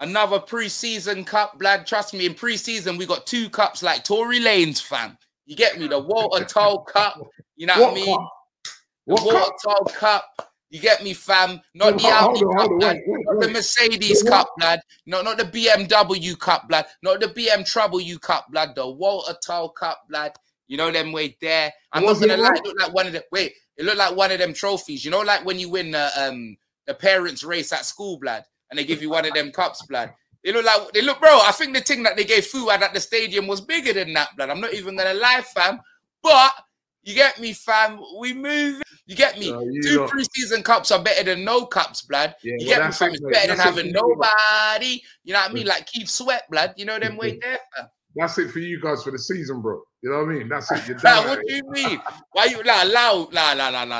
Another pre-season cup, blood. Trust me, in pre-season we got two cups like Tory Lanez, fam. You get me? The Walter Tull Cup. You know what, what I mean? Cup? What Walter Tull Cup. You get me, fam? Not the Audi on, Cup, wait, wait, not the Mercedes Cup, blood. No, not the BMW Cup, blood. Not the BM Trouble U Cup, blood. The Walter Tull Cup, blood. You know them way there. I'm not gonna lie, it looked like one of the wait. It looked like one of them trophies. You know, like when you win the um the parents race at school, blood and they give you one of them cups, blood. They look like they look, bro. I think the thing that they gave Fuad at the stadium was bigger than that, blood. I'm not even gonna lie, fam. But you get me, fam. We move. You get me. Uh, you Two preseason cups are better than no cups, blood. Yeah, you well, get me, fam. It's better than having nobody. You know what I mean? Like keep sweat, blood. You know them way there, fam. That's it for you guys for the season, bro. You know what I mean? That's it. You're what do you mean? Why you la la la la la la?